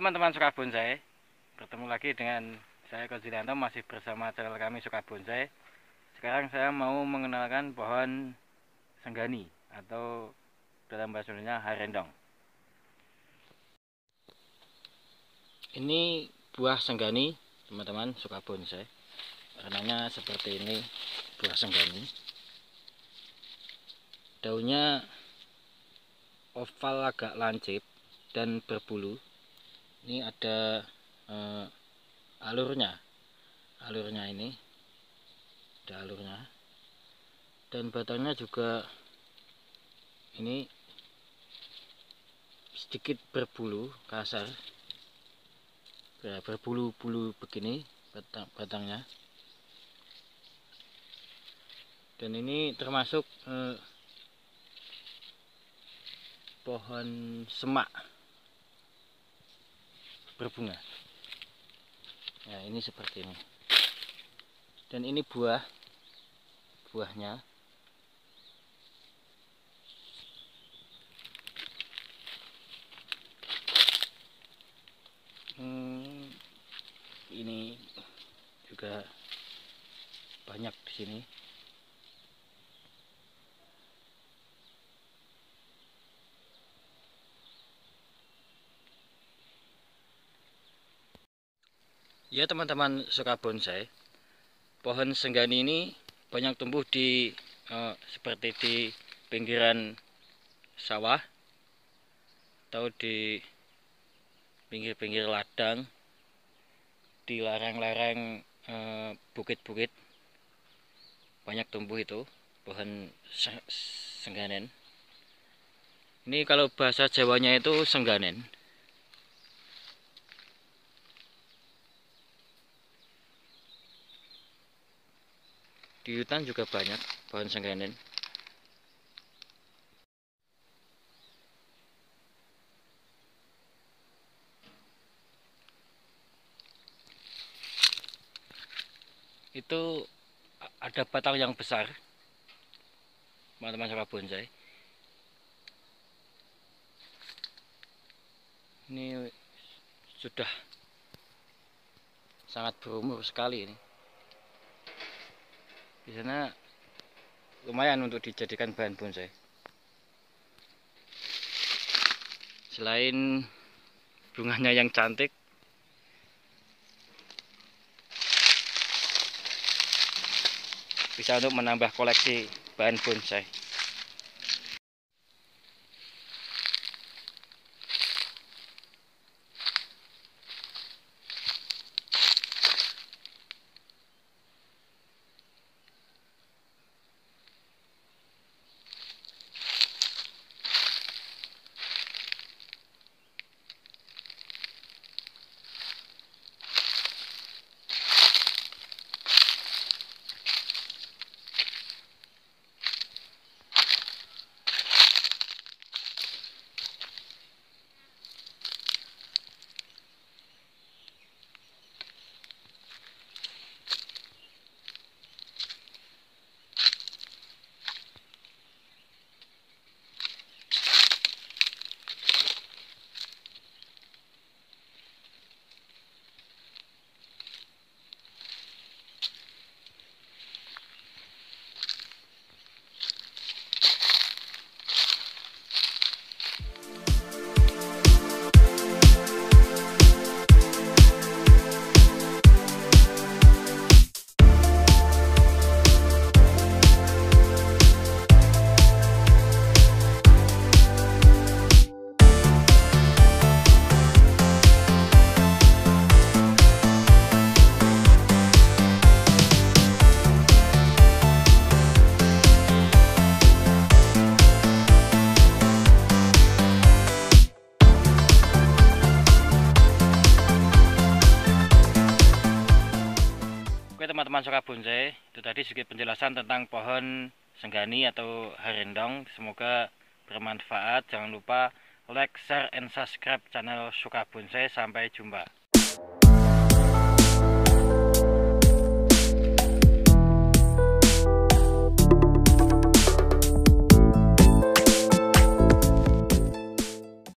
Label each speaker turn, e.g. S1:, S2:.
S1: Teman-teman suka bonsai Bertemu lagi dengan saya Kozilanto masih bersama channel kami suka bonsai Sekarang saya mau mengenalkan pohon senggani Atau dalam bahasa Indonesia harendong. Ini buah senggani teman-teman suka bonsai Warnanya seperti ini buah senggani. Daunnya oval agak lancip dan berbulu ini ada uh, alurnya. Alurnya ini. Ada alurnya. Dan batangnya juga ini sedikit berbulu kasar. Ya, berbulu-bulu begini batang batangnya. Dan ini termasuk eh, pohon semak berbunga. Ya ini seperti ini. Dan ini buah buahnya. Hmm, ini juga banyak di sini Ya teman-teman suka bonsai Pohon senggani ini banyak tumbuh di eh, Seperti di pinggiran sawah Atau di pinggir-pinggir ladang Di larang-larang eh, bukit-bukit. Banyak tumbuh itu Pohon sengganen Ini kalau bahasa Jawanya itu sengganen di hutan juga banyak pohon sengganen itu ada batang yang besar teman-teman suka bonsai ini sudah sangat berumur sekali ini di sana lumayan untuk dijadikan bahan bonsai. Selain bunganya yang cantik bisa untuk menambah koleksi bahan bonsai teman-teman suka bonsai itu tadi sedikit penjelasan tentang pohon senggani atau harendong. Semoga bermanfaat. Jangan lupa like share and subscribe channel suka bonsai sampai jumpa